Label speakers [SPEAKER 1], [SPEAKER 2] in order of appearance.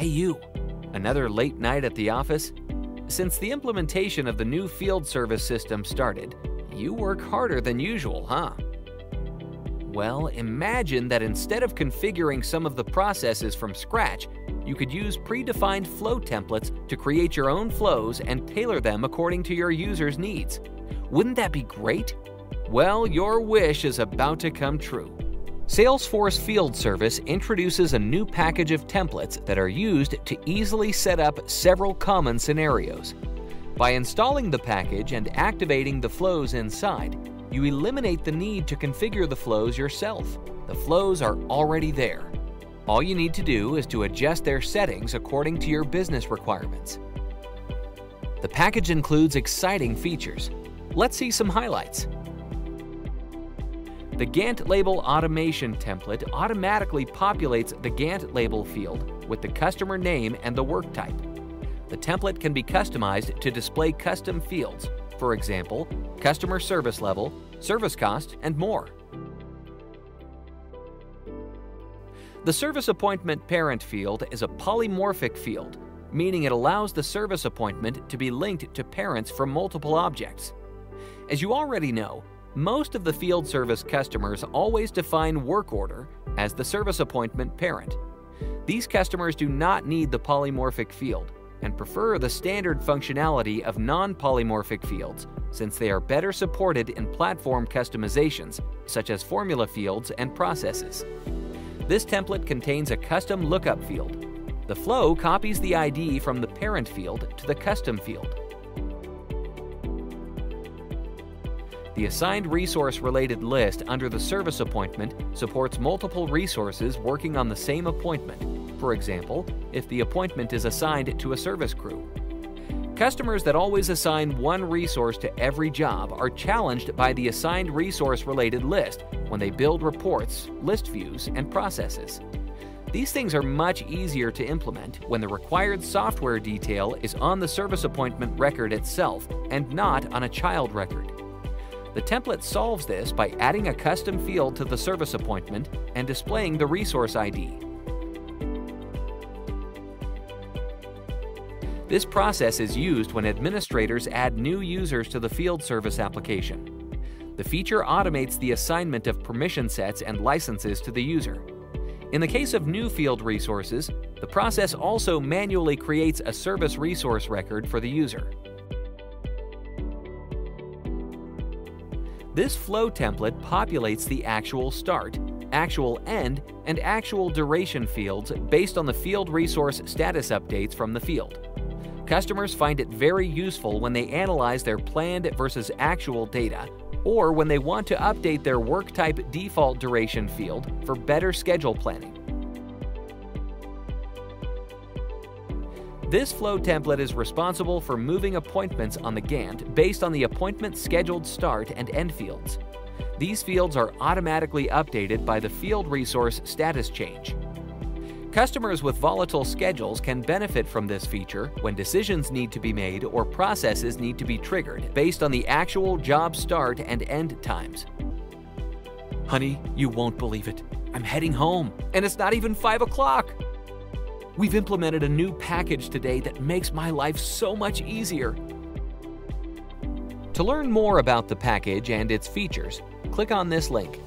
[SPEAKER 1] Hey you, another late night at the office? Since the implementation of the new field service system started, you work harder than usual, huh? Well, imagine that instead of configuring some of the processes from scratch, you could use predefined flow templates to create your own flows and tailor them according to your users' needs. Wouldn't that be great? Well, your wish is about to come true. Salesforce Field Service introduces a new package of templates that are used to easily set up several common scenarios. By installing the package and activating the flows inside, you eliminate the need to configure the flows yourself. The flows are already there. All you need to do is to adjust their settings according to your business requirements. The package includes exciting features. Let's see some highlights. The Gantt label automation template automatically populates the Gantt label field with the customer name and the work type. The template can be customized to display custom fields, for example, customer service level, service cost, and more. The service appointment parent field is a polymorphic field, meaning it allows the service appointment to be linked to parents from multiple objects. As you already know, most of the field service customers always define work order as the service appointment parent. These customers do not need the polymorphic field, and prefer the standard functionality of non-polymorphic fields since they are better supported in platform customizations such as formula fields and processes. This template contains a custom lookup field. The flow copies the ID from the parent field to the custom field. The assigned resource related list under the service appointment supports multiple resources working on the same appointment for example, if the appointment is assigned to a service crew. Customers that always assign one resource to every job are challenged by the assigned resource related list when they build reports, list views, and processes. These things are much easier to implement when the required software detail is on the service appointment record itself and not on a child record. The template solves this by adding a custom field to the service appointment and displaying the resource ID. This process is used when administrators add new users to the field service application. The feature automates the assignment of permission sets and licenses to the user. In the case of new field resources, the process also manually creates a service resource record for the user. This flow template populates the actual start, actual end, and actual duration fields based on the field resource status updates from the field. Customers find it very useful when they analyze their planned versus actual data or when they want to update their work type default duration field for better schedule planning. This flow template is responsible for moving appointments on the Gantt based on the appointment scheduled start and end fields. These fields are automatically updated by the field resource status change. Customers with volatile schedules can benefit from this feature when decisions need to be made or processes need to be triggered based on the actual job start and end times. Honey, you won't believe it. I'm heading home, and it's not even 5 o'clock. We've implemented a new package today that makes my life so much easier. To learn more about the package and its features, click on this link